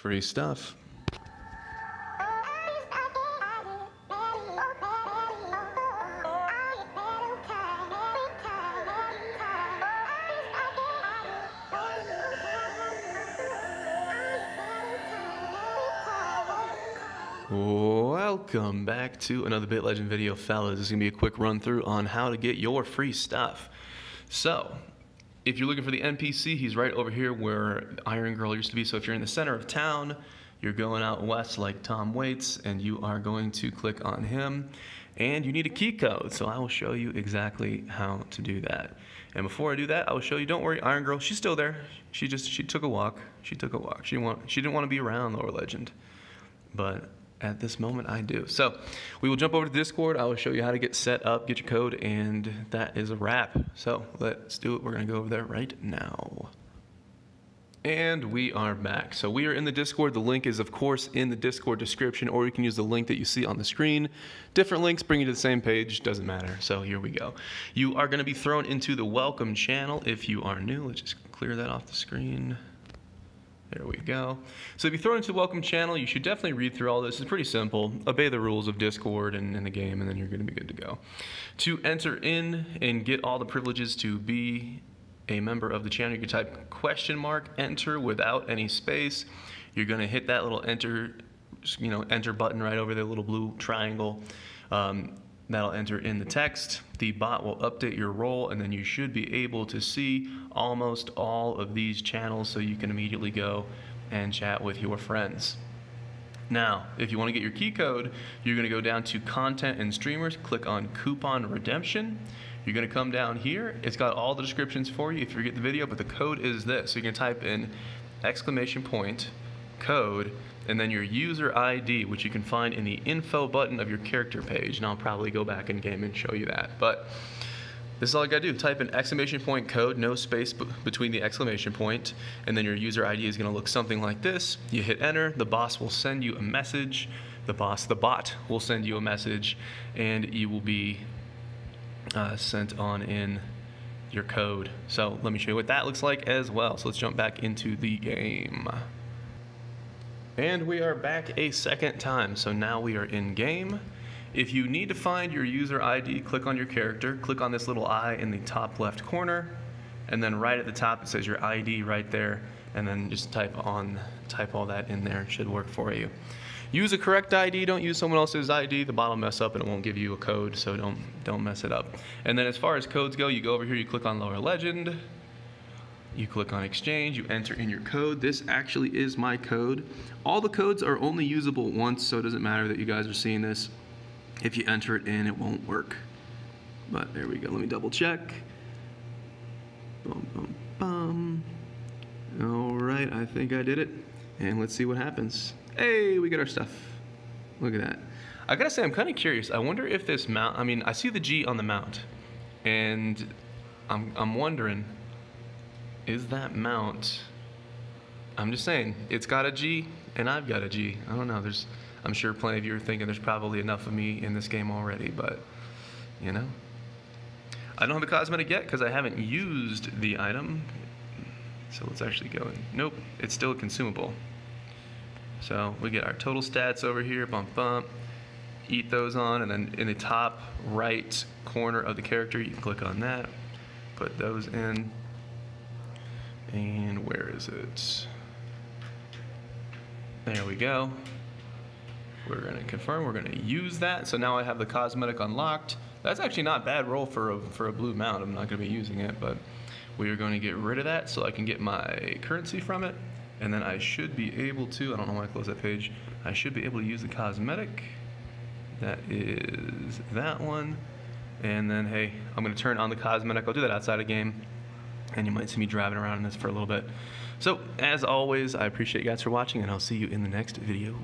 Free stuff. Welcome back to another Bit Legend video, fellas. This is going to be a quick run through on how to get your free stuff. So, if you're looking for the NPC, he's right over here where Iron Girl used to be. So if you're in the center of town, you're going out west like Tom Waits, and you are going to click on him. And you need a key code, so I will show you exactly how to do that. And before I do that, I will show you, don't worry, Iron Girl, she's still there. She just, she took a walk. She took a walk. She, want, she didn't want to be around Lower Legend. But at this moment I do. So we will jump over to Discord. I will show you how to get set up, get your code, and that is a wrap. So let's do it. We're going to go over there right now. And we are back. So we are in the Discord. The link is, of course, in the Discord description, or you can use the link that you see on the screen. Different links bring you to the same page, doesn't matter. So here we go. You are going to be thrown into the welcome channel if you are new. Let's just clear that off the screen. There we go. So if you throw into the welcome channel, you should definitely read through all this. It's pretty simple. Obey the rules of Discord and, the game, and then you're going to be good to go. To enter in and get all the privileges to be a member of the channel, you can type question mark enter without any space. You're going to hit that little enter, you know, enter button right over there, little blue triangle. Um, That'll enter in the text. The bot will update your role, and then you should be able to see almost all of these channels so you can immediately go and chat with your friends. Now, if you want to get your key code, you're going to go down to Content and Streamers, click on Coupon Redemption. You're going to come down here. It's got all the descriptions for you if you forget the video, but the code is this. So you can type in exclamation point code and then your user ID, which you can find in the info button of your character page. And I'll probably go back in game and show you that. But this is all you gotta do. Type an exclamation point code, no space between the exclamation point, and then your user ID is gonna look something like this. You hit enter, the boss will send you a message. The boss, the bot, will send you a message, and you will be uh, sent on in your code. So let me show you what that looks like as well. So let's jump back into the game. And we are back a second time, so now we are in game. If you need to find your user ID, click on your character, click on this little eye in the top left corner, and then right at the top it says your ID right there, and then just type on, type all that in there. It should work for you. Use a correct ID, don't use someone else's ID. The bot will mess up and it won't give you a code, so don't, don't mess it up. And then as far as codes go, you go over here, you click on Lower Legend, you click on exchange, you enter in your code. This actually is my code. All the codes are only usable once, so it doesn't matter that you guys are seeing this. If you enter it in, it won't work. But there we go, let me double check. Bum, bum, bum. All right, I think I did it. And let's see what happens. Hey, we get our stuff. Look at that. I gotta say, I'm kind of curious. I wonder if this mount, I mean, I see the G on the mount, and I'm, I'm wondering, is that mount, I'm just saying, it's got a G and I've got a G. I don't know, there's, I'm sure plenty of you are thinking there's probably enough of me in this game already, but you know. I don't have a cosmetic yet because I haven't used the item. So let's actually go in. Nope, it's still consumable. So we get our total stats over here, bump bump. Eat those on, and then in the top right corner of the character, you can click on that, put those in. And where is it? There we go. We're gonna confirm, we're gonna use that. So now I have the cosmetic unlocked. That's actually not bad roll for a, for a blue mount. I'm not gonna be using it, but we are to get rid of that so I can get my currency from it. And then I should be able to, I don't know why I closed that page, I should be able to use the cosmetic. That is that one. And then, hey, I'm gonna turn on the cosmetic. I'll do that outside of game and you might see me driving around in this for a little bit. So, as always, I appreciate you guys for watching, and I'll see you in the next video.